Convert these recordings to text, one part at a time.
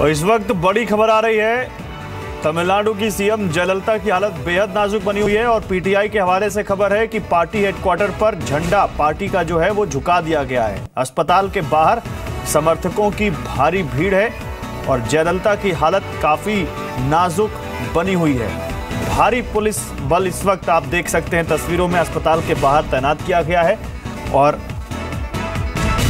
और इस वक्त बड़ी खबर आ रही है, तमिलनाडु की सीएम जयललिता की हालत बेहद नाजुक बनी हुई है और पीटीआई के हवाले से खबर है कि पार्टी हेडक्वार्टर पर झंडा पार्टी का जो है वो झुका दिया गया है। अस्पताल के बाहर समर्थकों की भारी भीड़ है और जयललिता की हालत काफ़ी नाजुक बनी हुई है। भारी पुलिस बल इस वक्त आप देख सकते हैं, तस्वीरों में अस्पताल के बाहर तैनात किया गया है और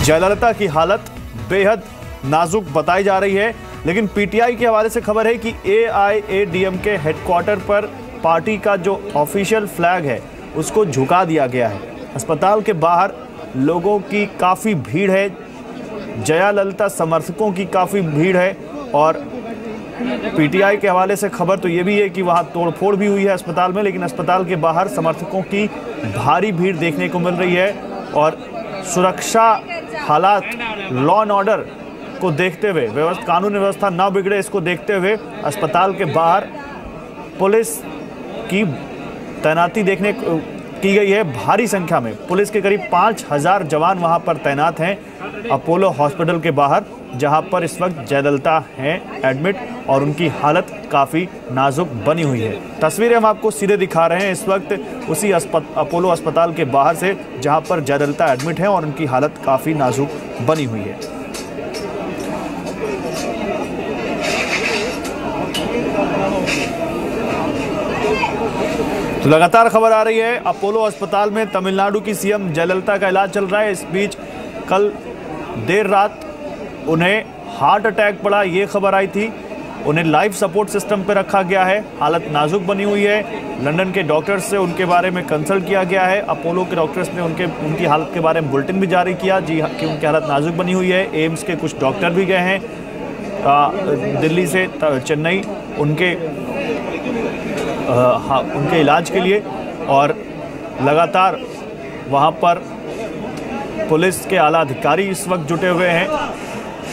जयललिता की हालत बेहद नाजुक बताई जा रही है। लेकिन पीटीआई के हवाले से खबर है कि एआईएडीएम के हेडक्वार्टर पर पार्टी का जो ऑफिशियल फ्लैग है, उसको झुका दिया गया है। अस्पताल के बाहर लोगों की काफ़ी भीड़ है जया ललिता समर्थकों की काफ़ी भीड़ है और पीटीआई के हवाले से खबर तो ये भी है कि वहाँ तोड़फोड़ भी हुई है अस्पताल में, लेकिन अस्पताल के बाहर समर्थकों की भारी भीड़ देखने को मिल रही है और सुरक्षा हालात लॉ एंड ऑर्डर को देखते हुए व्यवस्था कानून व्यवस्था ना बिगड़े इसको देखते हुए अस्पताल के बाहर पुलिस की तैनाती देखने की गई है भारी संख्या में। पुलिस के करीब पाँच हज़ार जवान वहाँ पर तैनात हैं अपोलो हॉस्पिटल के बाहर जहाँ पर इस वक्त जयललिता हैं एडमिट और उनकी हालत काफ़ी नाजुक बनी हुई है। तस्वीरें हम आपको सीधे दिखा रहे हैं। इस वक्त उसी अस्पत, अपोलो अस्पताल के बाहर से जहाँ पर जयललिता एडमिट हैं और उनकी हालत काफ़ी नाजुक बनी हुई है। तो लगातार खबर आ रही है, अपोलो अस्पताल में तमिलनाडु की सीएम जयललिता का इलाज चल रहा है। इस बीच कल देर रात उन्हें हार्ट अटैक पड़ा, ये खबर आई थी। उन्हें लाइफ सपोर्ट सिस्टम पर रखा गया है। हालत नाजुक बनी हुई है। लंदन के डॉक्टर्स से उनके बारे में कंसल्ट किया गया है। अपोलो के डॉक्टर्स ने उनके, उनकी हालत के बारे में बुलेटिन भी जारी किया, जी कि उनकी हालत नाजुक बनी हुई है। एम्स के कुछ डॉक्टर भी गए हैं। दिल्ली से चेन्नई, उनके हाँ उनके इलाज के लिए और लगातार वहाँ पर पुलिस के आला अधिकारी इस वक्त जुटे हुए हैं।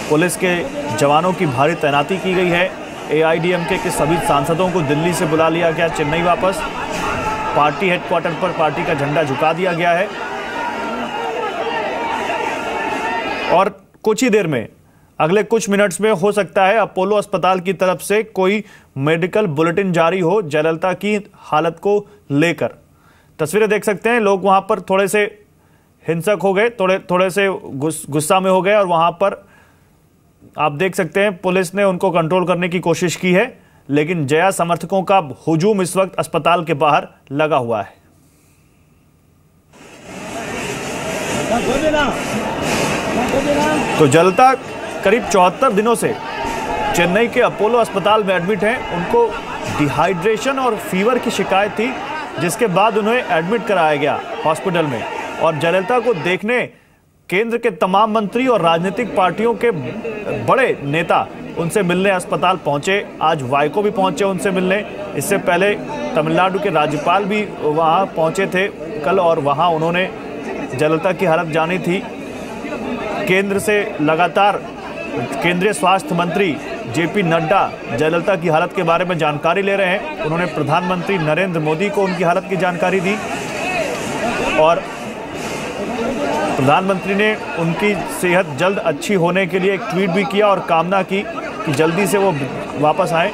पुलिस के जवानों की भारी तैनाती की गई है। एआईडीएमके के सभी सांसदों को दिल्ली से बुला लिया गया, चेन्नई वापस। पार्टी हेडक्वार्टर पर पार्टी का झंडा झुका दिया गया है। और कुछ ही देर में अगले कुछ मिनट्स में हो सकता है अपोलो अस्पताल की तरफ़ से कोई मेडिकल बुलेटिन जारी हो जयललिता की हालत को लेकर। तस्वीरें देख सकते हैं, लोग वहाँ पर थोड़े से हिंसक हो गए, थोड़े थोड़े से गुस्सा में हो गए और वहाँ पर आप देख सकते हैं, पुलिस ने उनको कंट्रोल करने की कोशिश की है, लेकिन जया समर्थकों का हुजूम इस वक्त अस्पताल के बाहर लगा हुआ है। तो जलता करीब चौहत्तर दिनों से चेन्नई के अपोलो अस्पताल में एडमिट हैं। उनको डिहाइड्रेशन और फीवर की शिकायत थी, जिसके बाद उन्हें एडमिट कराया गया हॉस्पिटल में। और जयललिता को देखने केंद्र के तमाम मंत्री और राजनीतिक पार्टियों के बड़े नेता उनसे मिलने अस्पताल पहुँचे। आज वाइको भी पहुँचे उनसे मिलने। इससे पहले तमिलनाडु के राज्यपाल भी वहाँ पहुँचे थे। कल और वहाँ उन्होंने जयललिता की हालत जानी थी। केंद्र से लगातार केंद्रीय स्वास्थ्य मंत्री जेपी नड्डा जयललिता की हालत के बारे में जानकारी ले रहे हैं। उन्होंने प्रधानमंत्री नरेंद्र मोदी को उनकी हालत की जानकारी दी और प्रधानमंत्री ने उनकी सेहत जल्द अच्छी होने के लिए एक ट्वीट भी किया और कामना की कि जल्दी से वो वापस आए।